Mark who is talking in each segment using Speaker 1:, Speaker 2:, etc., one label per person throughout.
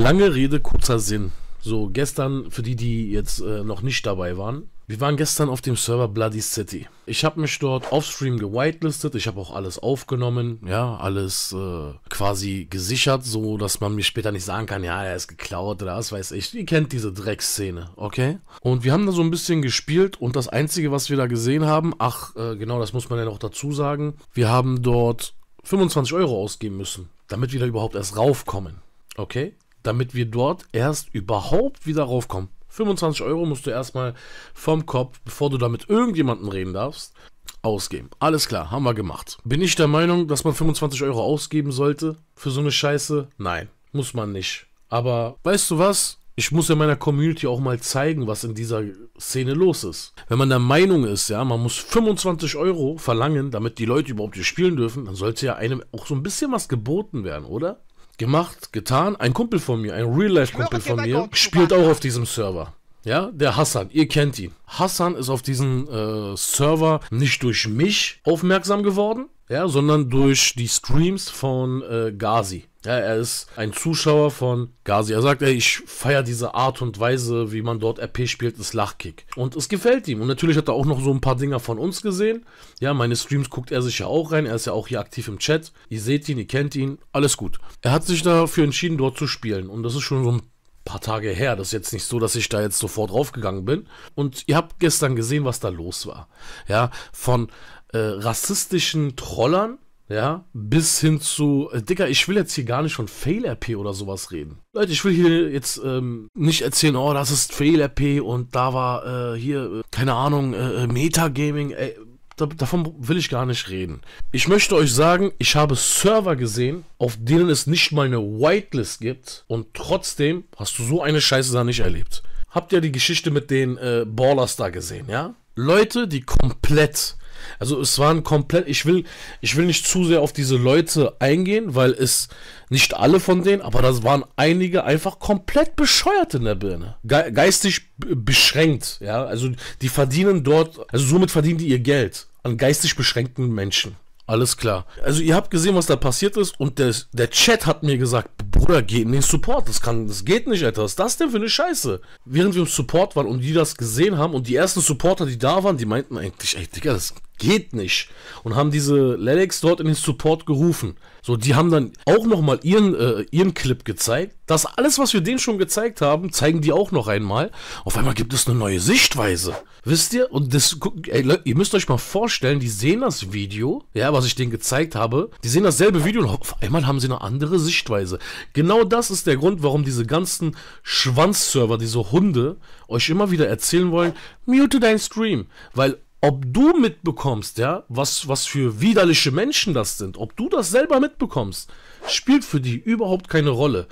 Speaker 1: Lange Rede, kurzer Sinn. So, gestern, für die, die jetzt äh, noch nicht dabei waren, wir waren gestern auf dem Server Bloody City. Ich habe mich dort offstream gewitelistet, ich habe auch alles aufgenommen, ja, alles äh, quasi gesichert, so dass man mir später nicht sagen kann, ja, er ist geklaut oder was weiß ich. Ihr kennt diese Dreckszene, okay? Und wir haben da so ein bisschen gespielt und das Einzige, was wir da gesehen haben, ach, äh, genau, das muss man ja noch dazu sagen, wir haben dort 25 Euro ausgeben müssen, damit wir da überhaupt erst raufkommen, okay? Damit wir dort erst überhaupt wieder raufkommen. 25 Euro musst du erstmal vom Kopf, bevor du da mit irgendjemandem reden darfst, ausgeben. Alles klar, haben wir gemacht. Bin ich der Meinung, dass man 25 Euro ausgeben sollte für so eine Scheiße? Nein, muss man nicht. Aber weißt du was? Ich muss ja meiner Community auch mal zeigen, was in dieser Szene los ist. Wenn man der Meinung ist, ja, man muss 25 Euro verlangen, damit die Leute überhaupt hier spielen dürfen, dann sollte ja einem auch so ein bisschen was geboten werden, oder? Gemacht, getan. Ein Kumpel von mir, ein Real-Life-Kumpel von mir, spielt auch auf diesem Server. Ja, der Hassan, ihr kennt ihn. Hassan ist auf diesen äh, Server nicht durch mich aufmerksam geworden, ja, sondern durch die Streams von äh, Gazi. Ja, er ist ein Zuschauer von Gazi. Er sagt, ey, ich feiere diese Art und Weise, wie man dort RP spielt, ist Lachkick. Und es gefällt ihm. Und natürlich hat er auch noch so ein paar Dinger von uns gesehen. Ja, meine Streams guckt er sich ja auch rein. Er ist ja auch hier aktiv im Chat. Ihr seht ihn, ihr kennt ihn. Alles gut. Er hat sich dafür entschieden, dort zu spielen. Und das ist schon so ein paar Tage her. Das ist jetzt nicht so, dass ich da jetzt sofort draufgegangen bin. Und ihr habt gestern gesehen, was da los war. Ja, von äh, rassistischen Trollern ja, bis hin zu, äh, Digga, ich will jetzt hier gar nicht von Fail-RP oder sowas reden. Leute, ich will hier jetzt ähm, nicht erzählen, oh, das ist Fail-RP und da war äh, hier, äh, keine Ahnung, äh, äh Metagaming, ey, da, davon will ich gar nicht reden. Ich möchte euch sagen, ich habe Server gesehen, auf denen es nicht mal eine Whitelist gibt und trotzdem hast du so eine Scheiße da nicht erlebt. Habt ihr die Geschichte mit den äh, Ballers da gesehen, ja? Leute, die komplett also es waren komplett, ich will, ich will nicht zu sehr auf diese Leute eingehen, weil es nicht alle von denen, aber das waren einige einfach komplett bescheuert in der Birne. Ge geistig beschränkt, ja. Also die verdienen dort, also somit verdienen die ihr Geld an geistig beschränkten Menschen. Alles klar. Also ihr habt gesehen, was da passiert ist und der, der Chat hat mir gesagt, Bruder, geh in den Support. Das kann, das geht nicht, Alter. Was ist das denn für eine Scheiße? Während wir im Support waren und die das gesehen haben und die ersten Supporter, die da waren, die meinten eigentlich, ey, Digga, das geht nicht. Und haben diese Lelex dort in den Support gerufen. So, die haben dann auch nochmal ihren, äh, ihren Clip gezeigt. Das alles, was wir denen schon gezeigt haben, zeigen die auch noch einmal. Auf einmal gibt es eine neue Sichtweise. Wisst ihr? Und das, ey, Leute, ihr müsst euch mal vorstellen, die sehen das Video, ja, was ich denen gezeigt habe. Die sehen dasselbe Video und auf einmal haben sie eine andere Sichtweise. Genau das ist der Grund, warum diese ganzen Schwanzserver, diese Hunde, euch immer wieder erzählen wollen, mute dein Stream. Weil ob du mitbekommst, ja, was, was für widerliche Menschen das sind, ob du das selber mitbekommst, spielt für die überhaupt keine Rolle.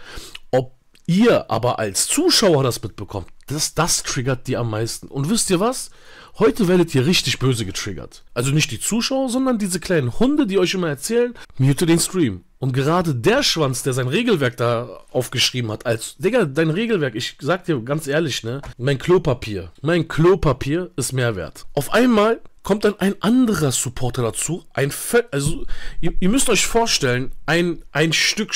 Speaker 1: Ob ihr aber als Zuschauer das mitbekommt, das, das triggert die am meisten. Und wisst ihr was? Heute werdet ihr richtig böse getriggert. Also nicht die Zuschauer, sondern diese kleinen Hunde, die euch immer erzählen, mute den Stream. Und gerade der Schwanz, der sein Regelwerk da aufgeschrieben hat, als, Digga, dein Regelwerk, ich sag dir ganz ehrlich, ne, mein Klopapier, mein Klopapier ist mehr wert. Auf einmal kommt dann ein anderer Supporter dazu, ein, also, ihr, ihr, müsst euch vorstellen, ein, ein Stück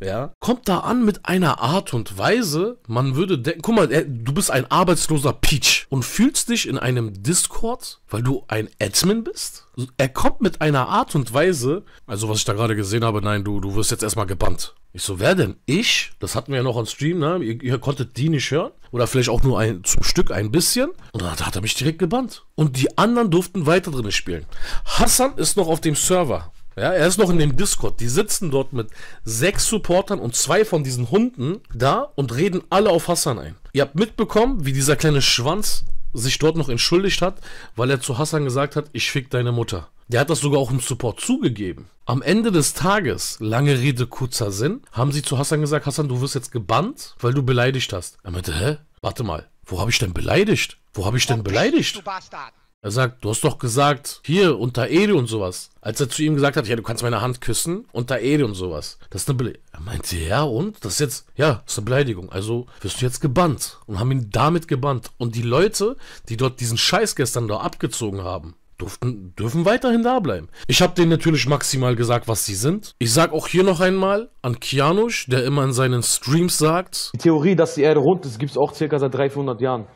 Speaker 1: ja, kommt da an mit einer Art und Weise, man würde denken, guck mal, du bist ein arbeitsloser Peach und fühlst dich in einem Discord, weil du ein Admin bist? Er kommt mit einer Art und Weise, also was ich da gerade gesehen habe, nein, du, du wirst jetzt erstmal gebannt. Ich so, wer denn? Ich? Das hatten wir ja noch on Stream, ne? Ihr, ihr konntet die nicht hören. Oder vielleicht auch nur ein, zum Stück ein bisschen. Und dann hat er mich direkt gebannt. Und die anderen durften weiter drin spielen. Hassan ist noch auf dem Server. Ja, er ist noch in dem Discord. Die sitzen dort mit sechs Supportern und zwei von diesen Hunden da und reden alle auf Hassan ein. Ihr habt mitbekommen, wie dieser kleine Schwanz sich dort noch entschuldigt hat, weil er zu Hassan gesagt hat, ich fick deine Mutter. Der hat das sogar auch im Support zugegeben. Am Ende des Tages, lange Rede, kurzer Sinn, haben sie zu Hassan gesagt, Hassan, du wirst jetzt gebannt, weil du beleidigt hast. Er meinte, hä? Warte mal, wo habe ich denn beleidigt? Wo habe ich denn beleidigt? Du Bastard. Er sagt, du hast doch gesagt, hier, unter Ede und sowas. Als er zu ihm gesagt hat, ja, du kannst meine Hand küssen, unter Ede und sowas. Das ist eine Beleidigung. Er meinte, ja, und? Das ist jetzt, ja, das ist eine Beleidigung. Also wirst du jetzt gebannt. Und haben ihn damit gebannt. Und die Leute, die dort diesen Scheiß gestern da abgezogen haben, durften, dürfen weiterhin da bleiben. Ich habe denen natürlich maximal gesagt, was sie sind. Ich sag auch hier noch einmal an Kianusch, der immer in seinen Streams sagt.
Speaker 2: Die Theorie, dass die Erde rund ist, gibt es auch circa seit 300, 400 Jahren.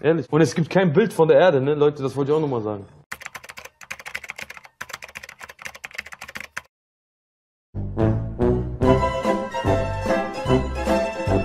Speaker 2: Ehrlich. Und es gibt kein Bild von der Erde, ne? Leute, das wollte ich auch nochmal sagen.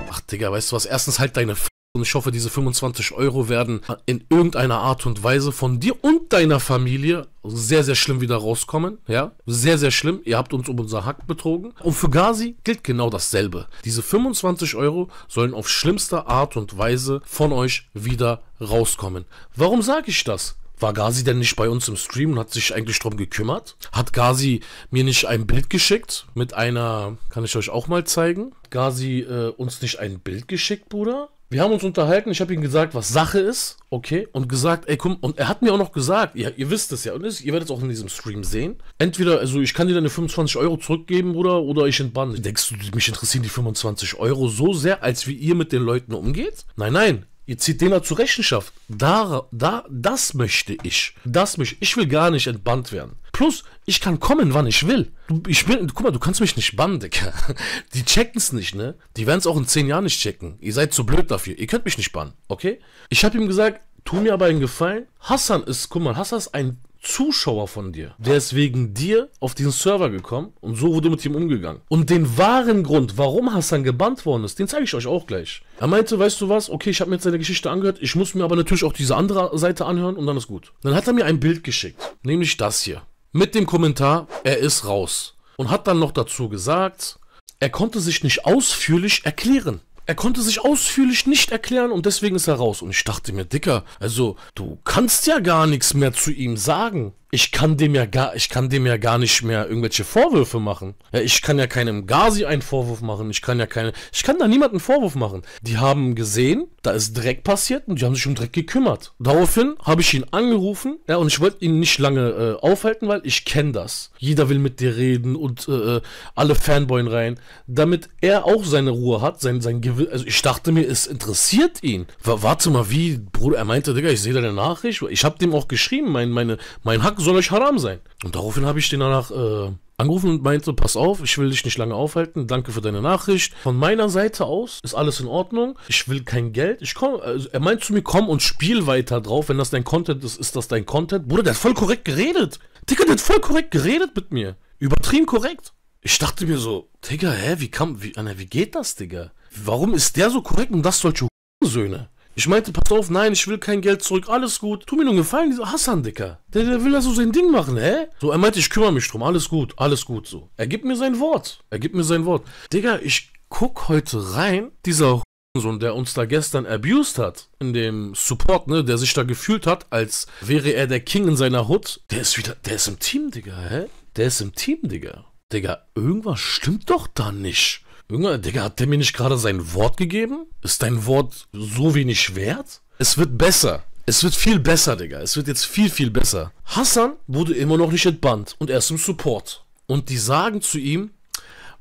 Speaker 1: Ach, Digga, weißt du was? Erstens halt deine F und ich hoffe, diese 25 Euro werden in irgendeiner Art und Weise von dir und deiner Familie sehr, sehr schlimm wieder rauskommen. Ja, sehr, sehr schlimm. Ihr habt uns um unser Hack betrogen. Und für Gazi gilt genau dasselbe. Diese 25 Euro sollen auf schlimmste Art und Weise von euch wieder rauskommen. Warum sage ich das? War Gazi denn nicht bei uns im Stream und hat sich eigentlich drum gekümmert? Hat Gazi mir nicht ein Bild geschickt mit einer, kann ich euch auch mal zeigen? Gazi äh, uns nicht ein Bild geschickt, Bruder? Wir haben uns unterhalten, ich habe ihm gesagt, was Sache ist, okay, und gesagt, ey, komm, und er hat mir auch noch gesagt, ihr, ihr wisst es ja, und ihr werdet es auch in diesem Stream sehen. Entweder, also ich kann dir deine 25 Euro zurückgeben, Bruder, oder ich entbanne. Denkst du, mich interessieren die 25 Euro so sehr, als wie ihr mit den Leuten umgeht? Nein, nein, Ihr zieht den zur Rechenschaft. Da, da, das möchte ich. Das möchte ich. Ich will gar nicht entbannt werden. Plus, ich kann kommen, wann ich will. Ich will, guck mal, du kannst mich nicht bannen, Digga. Die checken es nicht, ne? Die werden es auch in 10 Jahren nicht checken. Ihr seid zu blöd dafür. Ihr könnt mich nicht bannen, okay? Ich habe ihm gesagt, tu mir aber einen Gefallen. Hassan ist, guck mal, Hassan ist ein Zuschauer von dir. Der ist wegen dir auf diesen Server gekommen und so wurde mit ihm umgegangen. Und den wahren Grund, warum Hassan gebannt worden ist, den zeige ich euch auch gleich. Er meinte, weißt du was, okay, ich habe mir jetzt seine Geschichte angehört, ich muss mir aber natürlich auch diese andere Seite anhören und dann ist gut. Dann hat er mir ein Bild geschickt, nämlich das hier. Mit dem Kommentar, er ist raus. Und hat dann noch dazu gesagt, er konnte sich nicht ausführlich erklären. Er konnte sich ausführlich nicht erklären und deswegen ist er raus. Und ich dachte mir, Dicker, also du kannst ja gar nichts mehr zu ihm sagen ich kann dem ja gar, ich kann dem ja gar nicht mehr irgendwelche Vorwürfe machen. Ja, ich kann ja keinem Gazi einen Vorwurf machen. Ich kann ja keine, ich kann da niemanden Vorwurf machen. Die haben gesehen, da ist Dreck passiert und die haben sich um Dreck gekümmert. Daraufhin habe ich ihn angerufen, ja, und ich wollte ihn nicht lange äh, aufhalten, weil ich kenne das. Jeder will mit dir reden und äh, äh alle Fanboyen rein, damit er auch seine Ruhe hat, sein, sein Gewissen. Also ich dachte mir, es interessiert ihn. W warte mal, wie, Bruder, er meinte, Digga, ich sehe deine Nachricht. Ich habe dem auch geschrieben, mein, meine, mein Hack soll euch haram sein. Und daraufhin habe ich den danach äh, angerufen und meinte, pass auf, ich will dich nicht lange aufhalten, danke für deine Nachricht. Von meiner Seite aus ist alles in Ordnung. Ich will kein Geld. Ich komm, also er meint zu mir, komm und spiel weiter drauf. Wenn das dein Content ist, ist das dein Content. Bruder, der hat voll korrekt geredet. Digga, der hat voll korrekt geredet mit mir. Übertrieben korrekt. Ich dachte mir so, Digga, hä, wie kam, wie, Anna, wie geht das, Digga? Warum ist der so korrekt und das solche Söhne? Ich meinte, pass auf, nein, ich will kein Geld zurück, alles gut. Tu mir nur Gefallen, dieser Hassan, Dicker. Der, der will da so sein Ding machen, hä? So, er meinte, ich kümmere mich drum, alles gut, alles gut, so. Er gibt mir sein Wort. Er gibt mir sein Wort. Digga, ich guck heute rein, dieser Sohn, der uns da gestern abused hat, in dem Support, ne, der sich da gefühlt hat, als wäre er der King in seiner Hut, der ist wieder, der ist im Team, Digga, hä? Der ist im Team, Digga. Digga, irgendwas stimmt doch da nicht. Junge, Digga, hat der mir nicht gerade sein Wort gegeben? Ist dein Wort so wenig wert? Es wird besser. Es wird viel besser, Digga. Es wird jetzt viel, viel besser. Hassan wurde immer noch nicht entbannt und er ist im Support. Und die sagen zu ihm,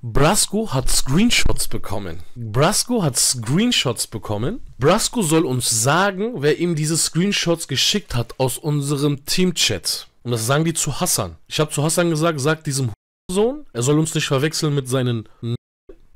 Speaker 1: Brasco hat Screenshots bekommen. Brasco hat Screenshots bekommen. Brasco soll uns sagen, wer ihm diese Screenshots geschickt hat aus unserem Teamchat. Und das sagen die zu Hassan. Ich habe zu Hassan gesagt, sag diesem Sohn, er soll uns nicht verwechseln mit seinen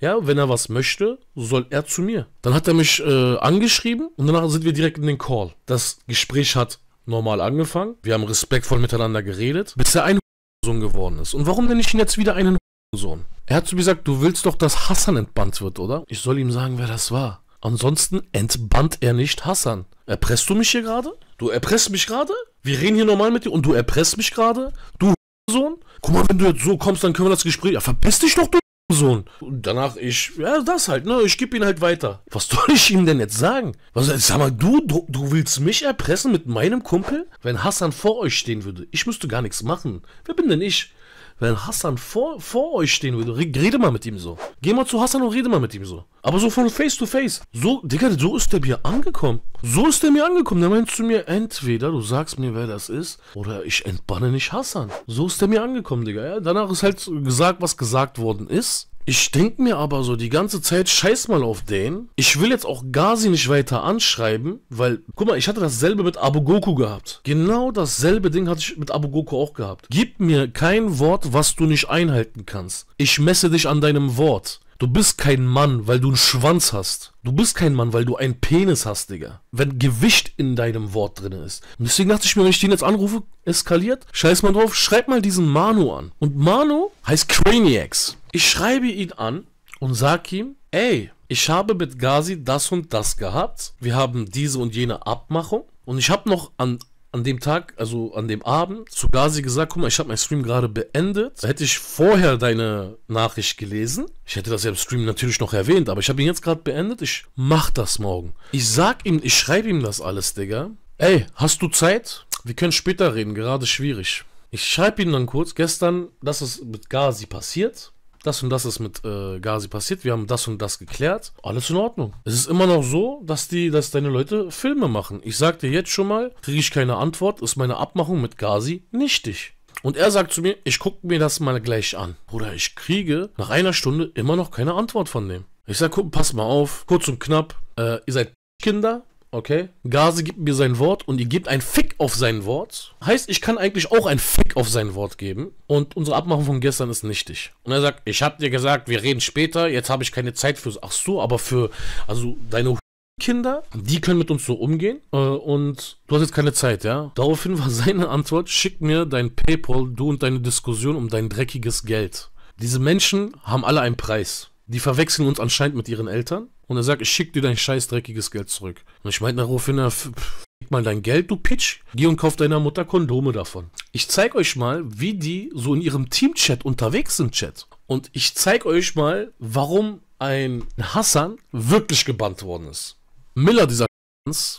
Speaker 1: ja, wenn er was möchte, soll er zu mir. Dann hat er mich äh, angeschrieben und danach sind wir direkt in den Call. Das Gespräch hat normal angefangen. Wir haben respektvoll miteinander geredet, bis er ein Sohn geworden ist. Und warum nenne ich ihn jetzt wieder einen Sohn? Er hat zu mir gesagt, du willst doch, dass Hassan entbannt wird, oder? Ich soll ihm sagen, wer das war. Ansonsten entbannt er nicht Hassan. Erpresst du mich hier gerade? Du erpresst mich gerade? Wir reden hier normal mit dir und du erpresst mich gerade? Du Sohn? Guck mal, wenn du jetzt so kommst, dann können wir das Gespräch. Ja, verpiss dich doch, du Sohn. Und danach ich, ja, das halt, ne, ich gebe ihn halt weiter. Was soll ich ihm denn jetzt sagen? Was, sag mal, du, du, du willst mich erpressen mit meinem Kumpel? Wenn Hassan vor euch stehen würde, ich müsste gar nichts machen. Wer bin denn ich? Wenn Hassan vor, vor euch stehen würde, rede mal mit ihm so. Geh mal zu Hassan und rede mal mit ihm so. Aber so von face to face. So, Digga, so ist der mir angekommen. So ist der mir angekommen. Der meint zu mir, entweder du sagst mir, wer das ist, oder ich entbanne nicht Hassan. So ist der mir angekommen, Digga. Ja? Danach ist halt gesagt, was gesagt worden ist. Ich denke mir aber so die ganze Zeit, scheiß mal auf den. Ich will jetzt auch Gazi nicht weiter anschreiben, weil, guck mal, ich hatte dasselbe mit Abu Goku gehabt. Genau dasselbe Ding hatte ich mit Abu Goku auch gehabt. Gib mir kein Wort, was du nicht einhalten kannst. Ich messe dich an deinem Wort. Du bist kein Mann, weil du einen Schwanz hast. Du bist kein Mann, weil du einen Penis hast, Digga. Wenn Gewicht in deinem Wort drin ist. Und deswegen dachte ich mir, wenn ich den jetzt anrufe, eskaliert, scheiß mal drauf, schreib mal diesen Manu an. Und Manu heißt Craniacs. Ich schreibe ihn an und sag ihm, ey, ich habe mit Gazi das und das gehabt. Wir haben diese und jene Abmachung. Und ich habe noch an an dem Tag, also an dem Abend, zu Gazi gesagt, guck mal, ich habe meinen Stream gerade beendet. Hätte ich vorher deine Nachricht gelesen, ich hätte das ja im Stream natürlich noch erwähnt, aber ich habe ihn jetzt gerade beendet, ich mach das morgen. Ich sag ihm, ich schreibe ihm das alles, Digga. Ey, hast du Zeit? Wir können später reden, gerade schwierig. Ich schreibe ihm dann kurz, gestern, dass es mit Gazi passiert das und das ist mit äh, Gazi passiert, wir haben das und das geklärt. Alles in Ordnung. Es ist immer noch so, dass die, dass deine Leute Filme machen. Ich sag dir jetzt schon mal, kriege ich keine Antwort, ist meine Abmachung mit Gazi nichtig. Und er sagt zu mir, ich gucke mir das mal gleich an. Bruder, ich kriege nach einer Stunde immer noch keine Antwort von dem. Ich sag, guck, pass mal auf, kurz und knapp, äh, ihr seid Kinder, Okay. Gase gibt mir sein Wort und ihr gebt ein Fick auf sein Wort. Heißt, ich kann eigentlich auch ein Fick auf sein Wort geben. Und unsere Abmachung von gestern ist nichtig. Und er sagt, ich hab dir gesagt, wir reden später, jetzt habe ich keine Zeit für. Ach so, aber für. Also deine Kinder, die können mit uns so umgehen äh, und du hast jetzt keine Zeit, ja? Daraufhin war seine Antwort, schick mir dein Paypal, du und deine Diskussion um dein dreckiges Geld. Diese Menschen haben alle einen Preis. Die verwechseln uns anscheinend mit ihren Eltern und er sagt, ich schick dir dein scheiß dreckiges Geld zurück. Und ich meinte daraufhin, fick mal dein Geld, du Pitch. Geh und kauf deiner Mutter Kondome davon. Ich zeig euch mal, wie die so in ihrem Team-Chat unterwegs sind, Chat. Und ich zeig euch mal, warum ein Hassan wirklich gebannt worden ist. Miller, dieser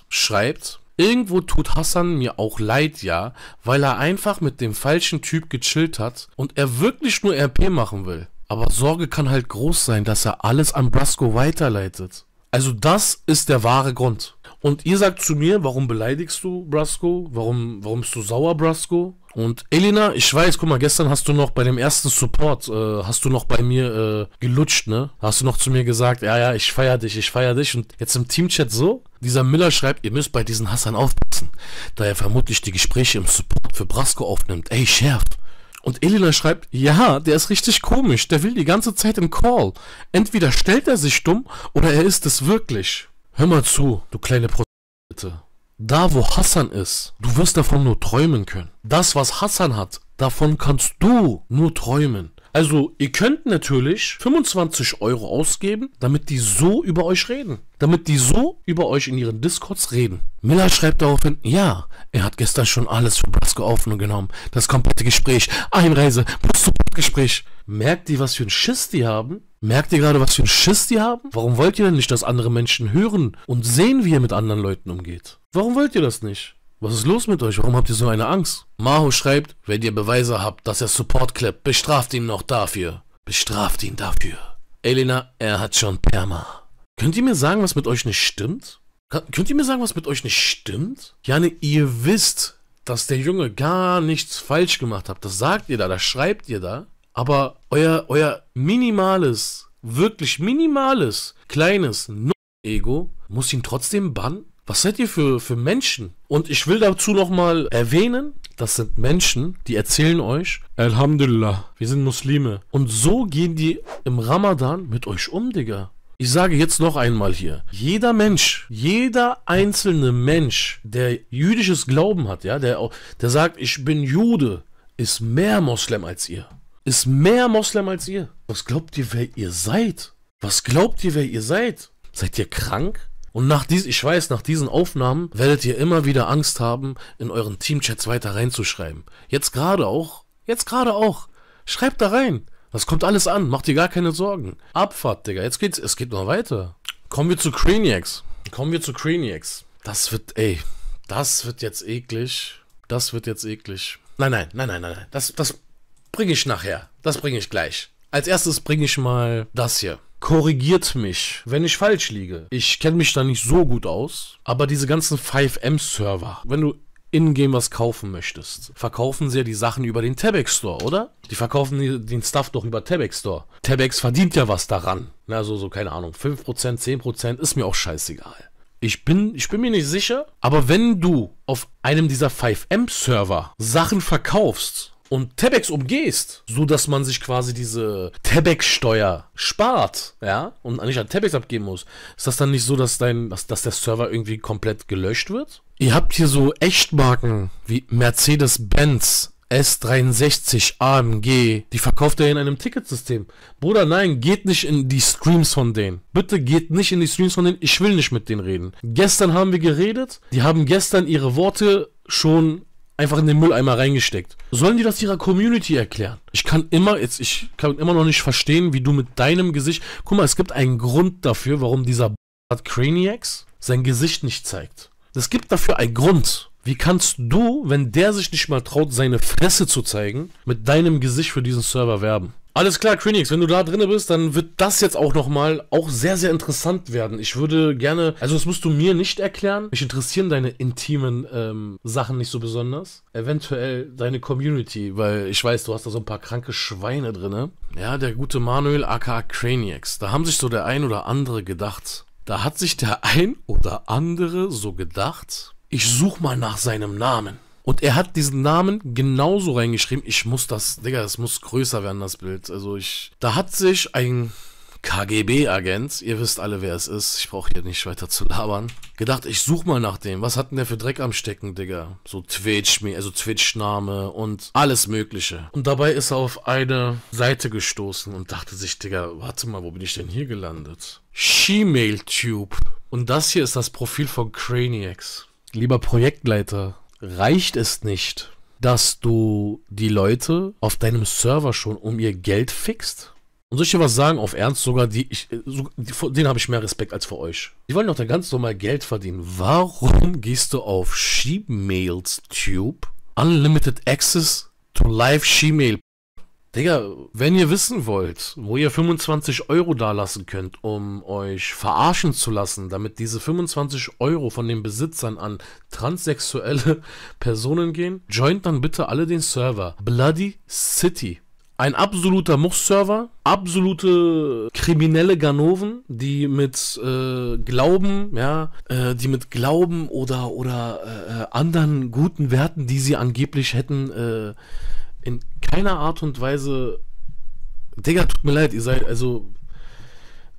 Speaker 1: schreibt, Irgendwo tut Hassan mir auch leid, ja, weil er einfach mit dem falschen Typ gechillt hat und er wirklich nur RP machen will. Aber Sorge kann halt groß sein, dass er alles an Brasco weiterleitet. Also das ist der wahre Grund. Und ihr sagt zu mir, warum beleidigst du Brasco? Warum, warum bist du sauer, Brasco? Und Elina, ich weiß, guck mal, gestern hast du noch bei dem ersten Support, äh, hast du noch bei mir äh, gelutscht, ne? Hast du noch zu mir gesagt, ja, ja, ich feier dich, ich feier dich. Und jetzt im Teamchat so, dieser Miller schreibt, ihr müsst bei diesen Hassan aufpassen, da er vermutlich die Gespräche im Support für Brasco aufnimmt. Ey, Chef, und Elena schreibt, ja, der ist richtig komisch, der will die ganze Zeit im Call. Entweder stellt er sich dumm oder er ist es wirklich. Hör mal zu, du kleine Prostituierte. Da, wo Hassan ist, du wirst davon nur träumen können. Das, was Hassan hat, davon kannst du nur träumen. Also, ihr könnt natürlich 25 Euro ausgeben, damit die so über euch reden. Damit die so über euch in ihren Discords reden. Miller schreibt daraufhin, ja, er hat gestern schon alles für Brasco aufgenommen. Das komplette Gespräch, Einreise, Gespräch. Merkt ihr, was für ein Schiss die haben? Merkt ihr gerade, was für ein Schiss die haben? Warum wollt ihr denn nicht, dass andere Menschen hören und sehen, wie ihr mit anderen Leuten umgeht? Warum wollt ihr das nicht? Was ist los mit euch? Warum habt ihr so eine Angst? Maho schreibt, wenn ihr Beweise habt, dass er Support klappt, bestraft ihn noch dafür. Bestraft ihn dafür. Elena, er hat schon Perma. Könnt ihr mir sagen, was mit euch nicht stimmt? Könnt ihr mir sagen, was mit euch nicht stimmt? Jane, ihr wisst, dass der Junge gar nichts falsch gemacht hat. Das sagt ihr da, das schreibt ihr da. Aber euer, euer minimales, wirklich minimales, kleines Ego muss ihn trotzdem bannen? Was seid ihr für, für Menschen? Und ich will dazu nochmal erwähnen, das sind Menschen, die erzählen euch, Alhamdulillah, wir sind Muslime. Und so gehen die im Ramadan mit euch um, Digga. Ich sage jetzt noch einmal hier, jeder Mensch, jeder einzelne Mensch, der jüdisches Glauben hat, ja, der, der sagt, ich bin Jude, ist mehr Moslem als ihr. Ist mehr Moslem als ihr. Was glaubt ihr, wer ihr seid? Was glaubt ihr, wer ihr seid? Seid ihr krank? Und nach dies, ich weiß, nach diesen Aufnahmen werdet ihr immer wieder Angst haben, in euren Teamchats weiter reinzuschreiben. Jetzt gerade auch. Jetzt gerade auch. Schreibt da rein. Das kommt alles an. Macht dir gar keine Sorgen. Abfahrt, Digga. Jetzt geht's, es geht noch weiter. Kommen wir zu Craniacs. Kommen wir zu Craniacs. Das wird, ey, das wird jetzt eklig. Das wird jetzt eklig. Nein, nein, nein, nein, nein. Das, das bringe ich nachher. Das bringe ich gleich. Als erstes bringe ich mal das hier korrigiert mich, wenn ich falsch liege. Ich kenne mich da nicht so gut aus, aber diese ganzen 5M-Server, wenn du in-game was kaufen möchtest, verkaufen sie ja die Sachen über den Tebex Store, oder? Die verkaufen den Stuff doch über Tebex Store. Tebex verdient ja was daran. Also so, keine Ahnung, 5%, 10%, ist mir auch scheißegal. Ich bin, ich bin mir nicht sicher, aber wenn du auf einem dieser 5M-Server Sachen verkaufst und Tebex umgehst, so dass man sich quasi diese Tebex-Steuer spart, ja, und nicht an Tebex abgeben muss, ist das dann nicht so, dass dein, dass, dass der Server irgendwie komplett gelöscht wird? Ihr habt hier so Echtmarken wie Mercedes-Benz, S63 AMG, die verkauft er in einem Ticketsystem. Bruder, nein, geht nicht in die Streams von denen. Bitte geht nicht in die Streams von denen. Ich will nicht mit denen reden. Gestern haben wir geredet. Die haben gestern ihre Worte schon einfach in den Mülleimer reingesteckt. Sollen die das ihrer Community erklären? Ich kann immer, jetzt, ich kann immer noch nicht verstehen, wie du mit deinem Gesicht. Guck mal, es gibt einen Grund dafür, warum dieser Craniacs sein Gesicht nicht zeigt. Es gibt dafür einen Grund. Wie kannst du, wenn der sich nicht mal traut, seine Fresse zu zeigen, mit deinem Gesicht für diesen Server werben? Alles klar, Crinix, wenn du da drin bist, dann wird das jetzt auch nochmal auch sehr, sehr interessant werden. Ich würde gerne, also das musst du mir nicht erklären. Mich interessieren deine intimen ähm, Sachen nicht so besonders. Eventuell deine Community, weil ich weiß, du hast da so ein paar kranke Schweine drin. Ja, der gute Manuel aka Craniacs. Da haben sich so der ein oder andere gedacht. Da hat sich der ein oder andere so gedacht, ich such mal nach seinem Namen. Und er hat diesen Namen genauso reingeschrieben. Ich muss das, Digga, das muss größer werden, das Bild. Also ich, da hat sich ein KGB-Agent, ihr wisst alle, wer es ist, ich brauche hier nicht weiter zu labern, gedacht, ich such mal nach dem. Was hat denn der für Dreck am Stecken, Digga? So Twitch, also Twitch-Name und alles Mögliche. Und dabei ist er auf eine Seite gestoßen und dachte sich, Digga, warte mal, wo bin ich denn hier gelandet? Shemale-Tube. Und das hier ist das Profil von Craniacs. Lieber Projektleiter, reicht es nicht, dass du die Leute auf deinem Server schon um ihr Geld fixt? Und soll ich dir was sagen, auf Ernst sogar, die, ich, so, die, vor denen habe ich mehr Respekt als vor euch. Die wollen doch da ganz normal Geld verdienen. Warum gehst du auf Shemails Tube? Unlimited Access to Live Shemail Digga, wenn ihr wissen wollt, wo ihr 25 Euro da lassen könnt, um euch verarschen zu lassen, damit diese 25 Euro von den Besitzern an transsexuelle Personen gehen, joint dann bitte alle den Server Bloody City. Ein absoluter Muss-Server, absolute kriminelle Ganoven, die mit äh, Glauben, ja, äh, die mit Glauben oder oder äh, äh anderen guten Werten, die sie angeblich hätten, äh, in keiner Art und Weise. Digga, tut mir leid, ihr seid, also.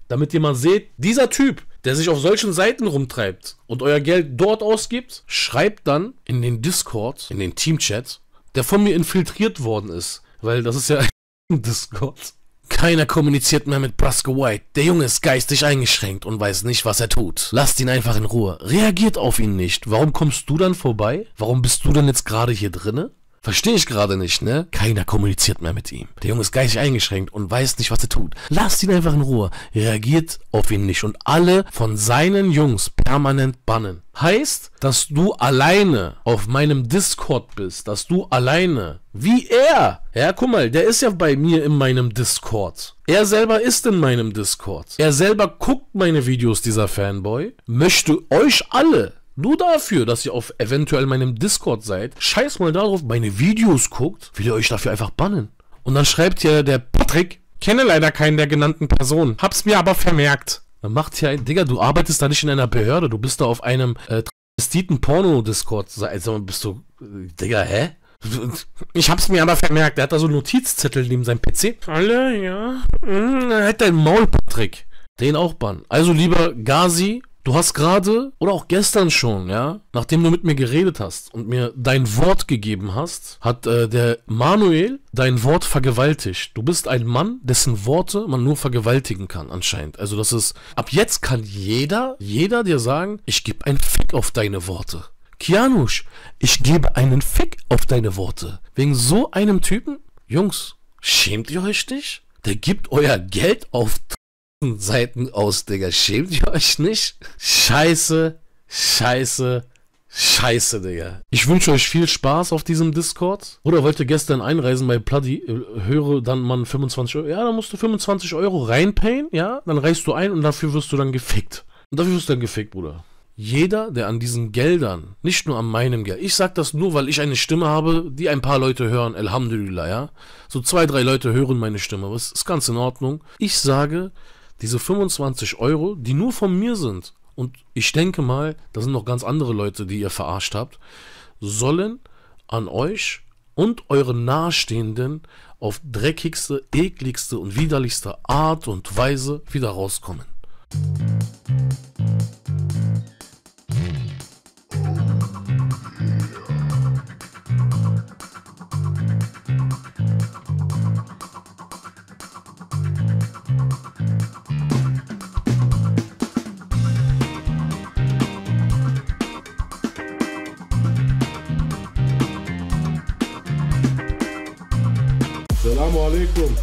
Speaker 1: Damit ihr mal seht, dieser Typ, der sich auf solchen Seiten rumtreibt und euer Geld dort ausgibt, schreibt dann in den Discord, in den Teamchat, der von mir infiltriert worden ist. Weil das ist ja ein Discord. Keiner kommuniziert mehr mit Brusco White. Der Junge ist geistig eingeschränkt und weiß nicht, was er tut. Lasst ihn einfach in Ruhe. Reagiert auf ihn nicht. Warum kommst du dann vorbei? Warum bist du denn jetzt gerade hier drinne? Verstehe ich gerade nicht, ne? Keiner kommuniziert mehr mit ihm. Der Junge ist geistig eingeschränkt und weiß nicht, was er tut. Lasst ihn einfach in Ruhe. Reagiert auf ihn nicht und alle von seinen Jungs permanent bannen. Heißt, dass du alleine auf meinem Discord bist, dass du alleine, wie er, ja, guck mal, der ist ja bei mir in meinem Discord. Er selber ist in meinem Discord. Er selber guckt meine Videos, dieser Fanboy, möchte euch alle nur dafür, dass ihr auf eventuell meinem Discord seid, scheiß mal darauf, meine Videos guckt, will ihr euch dafür einfach bannen. Und dann schreibt hier der Patrick, kenne leider keinen der genannten Personen, hab's mir aber vermerkt. Dann macht ja ein, Digga, du arbeitest da nicht in einer Behörde, du bist da auf einem äh, travestiten Porno-Discord. Also bist du, äh, Digga, hä? Ich hab's mir aber vermerkt, er hat da so Notizzettel neben seinem PC. Alle, ja. Mhm, er hat dein Maul, Patrick. Den auch bannen. Also lieber Gazi, Du hast gerade oder auch gestern schon, ja, nachdem du mit mir geredet hast und mir dein Wort gegeben hast, hat äh, der Manuel dein Wort vergewaltigt. Du bist ein Mann, dessen Worte man nur vergewaltigen kann, anscheinend. Also das ist, ab jetzt kann jeder, jeder dir sagen, ich gebe einen Fick auf deine Worte. Kianusch, ich gebe einen Fick auf deine Worte. Wegen so einem Typen? Jungs, schämt ihr euch nicht? Der gibt euer Geld auf Seiten aus, Digga. Schämt ihr euch nicht? Scheiße, scheiße, scheiße, Digga. Ich wünsche euch viel Spaß auf diesem Discord. Oder wollt ihr gestern einreisen bei Bloody? Äh, höre dann man 25 Euro. Ja, dann musst du 25 Euro reinpayen, ja? Dann reist du ein und dafür wirst du dann gefickt. Und dafür wirst du dann gefickt, Bruder. jeder, der an diesen Geldern, nicht nur an meinem Geld, ich sag das nur, weil ich eine Stimme habe, die ein paar Leute hören, Alhamdulillah, ja. So zwei, drei Leute hören meine Stimme, es ist ganz in Ordnung. Ich sage, diese 25 Euro, die nur von mir sind, und ich denke mal, da sind noch ganz andere Leute, die ihr verarscht habt, sollen an euch und euren Nahestehenden auf dreckigste, ekligste und widerlichste Art und Weise wieder rauskommen.
Speaker 3: Alaikum.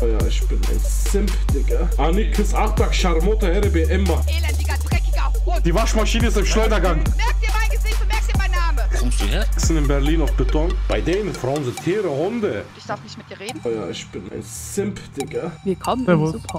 Speaker 3: Oh ja, ich bin ein Simp, Digga. Anikis Achtak, Charmotta, Herbe, Emma.
Speaker 4: Elendiger, dreckiger Hund.
Speaker 3: Die Waschmaschine ist im Schleudergang.
Speaker 4: Merk dir mein Gesicht und merk dir meinen Namen.
Speaker 5: Kommst du her?
Speaker 3: Wir sind in Berlin auf Beton. Bei denen Frauen sind Tiere, Hunde.
Speaker 4: Ich darf nicht mit dir reden.
Speaker 3: Oh ja, ich bin ein Simp, Digga.
Speaker 6: Willkommen
Speaker 7: Servus.
Speaker 6: im Support.